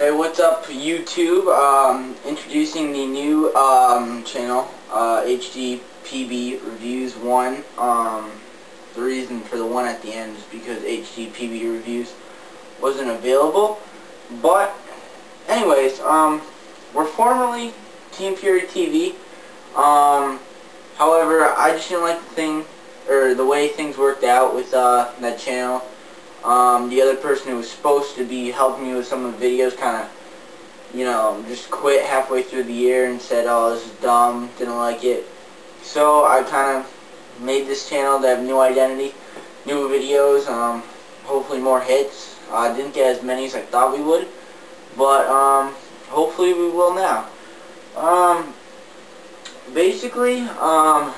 Hey, what's up YouTube? Um, introducing the new um, channel, uh, HDPB Reviews 1. Um, the reason for the 1 at the end is because HDPB Reviews wasn't available. But, anyways, um, we're formerly Team Fury TV. Um, however, I just didn't like the thing, or the way things worked out with uh, that channel. Um, the other person who was supposed to be helping me with some of the videos kind of, you know, just quit halfway through the year and said, oh, this is dumb, didn't like it. So I kind of made this channel to have new identity, new videos, um, hopefully more hits. I uh, didn't get as many as I thought we would, but um, hopefully we will now. Um, basically, um,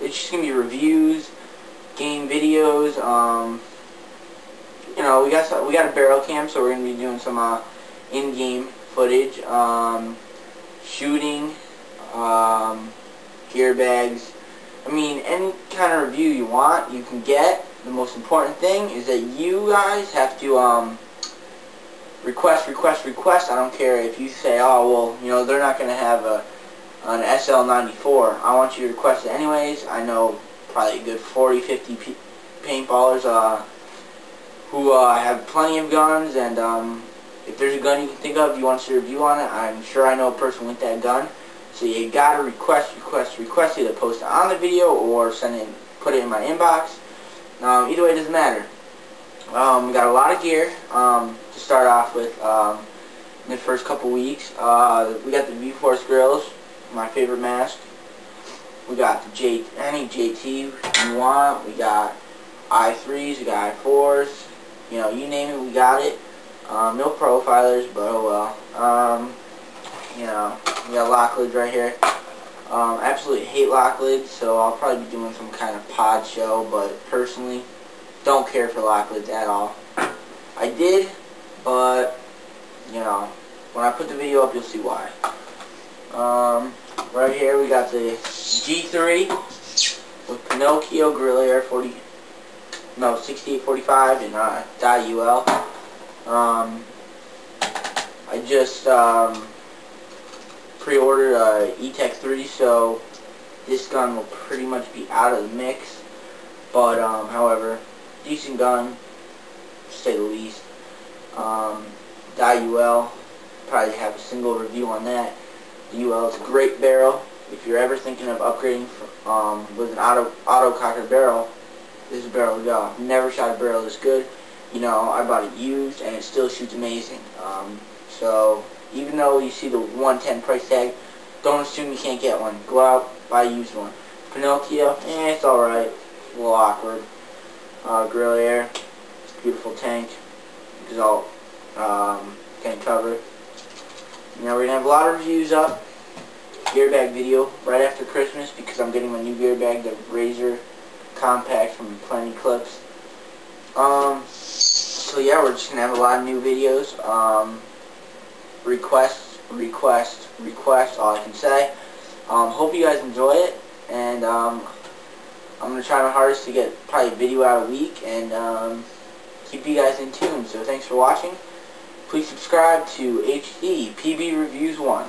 it's just going to be reviews, game videos, um, know, we got we got a barrel cam, so we're gonna be doing some uh, in-game footage, um, shooting, um, gear bags. I mean, any kind of review you want, you can get. The most important thing is that you guys have to um, request, request, request. I don't care if you say, oh well, you know, they're not gonna have a an SL94. I want you to request it anyways. I know probably a good 40, 50 paintballers. Uh, who uh, have plenty of guns, and um, if there's a gun you can think of you want to see a review on it, I'm sure I know a person with that gun. So you gotta request, request, request either post it on the video or send it, put it in my inbox. Um, either way, it doesn't matter. Um, we got a lot of gear um, to start off with um, in the first couple weeks. Uh, we got the V-Force Grillz, my favorite mask. We got the J, any JT you want. We got i3s, we got i4s, you know, you name it, we got it. Um, no profilers, but oh well. Um, you know, we got lock lids right here. Um, absolutely hate lock lids, so I'll probably be doing some kind of pod show, but personally, don't care for lock lids at all. I did, but, you know, when I put the video up, you'll see why. Um, right here, we got the G3 with Pinokio Guerrilla Air 40 no, 6845 and uh, .UL. Um, I just um, pre-ordered a Etek 3, so this gun will pretty much be out of the mix. But, um, however, decent gun, to say the least. Um, UL, probably have a single review on that. The UL is a great barrel. If you're ever thinking of upgrading um, with an auto auto cocker barrel, this is a barrel to go. Never shot a barrel this good. You know, I bought it used and it still shoots amazing. Um, so even though you see the 110 price tag, don't assume you can't get one. Go out, buy a used one. Pinokio, eh, it's alright. A little awkward. Uh, air, beautiful tank. Exalt um, tank cover. You know, we're going to have a lot of reviews up. Gear bag video right after Christmas because I'm getting my new gear bag, the Razor compact from Planet Eclipse. Um, so yeah, we're just going to have a lot of new videos. Um, request, request, request, all I can say. Um, hope you guys enjoy it, and um, I'm going to try my hardest to get probably a video out a week, and um, keep you guys in tune. So thanks for watching. Please subscribe to HD PB Reviews 1.